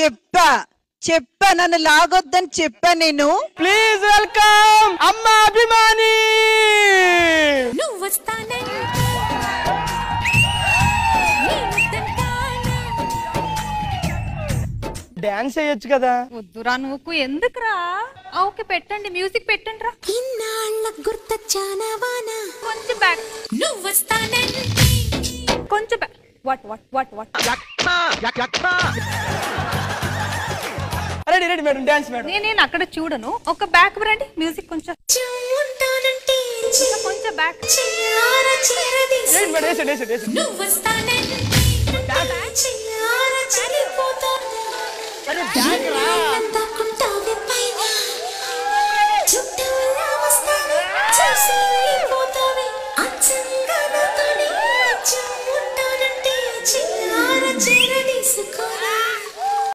చెప్పా. చెప్పా నన్ను లాగొద్దని చెప్పా నేను. ప్లీజ్ వెల్కమ్ అమ్మ అభిమాని. నువ్వు డాన్స్ చేయొచ్చు కదా. వద్దురా నువ్వు ఎందుకురా? ఓకే పెట్టండి మ్యూజిక్ పెట్టండి రా. ఇన్నాళ్ళ గుర్తొచ్చానా వానా కొంచెం బ్యాక్ నువ్వు వస్తానంటే కొంచెం back what what what what ready ready madam dance madam. నేను నేను అక్కడ చూడను. ఒక బ్యాక్ రండి మ్యూజిక్ కొంచెం. కొంచెం బ్యాక్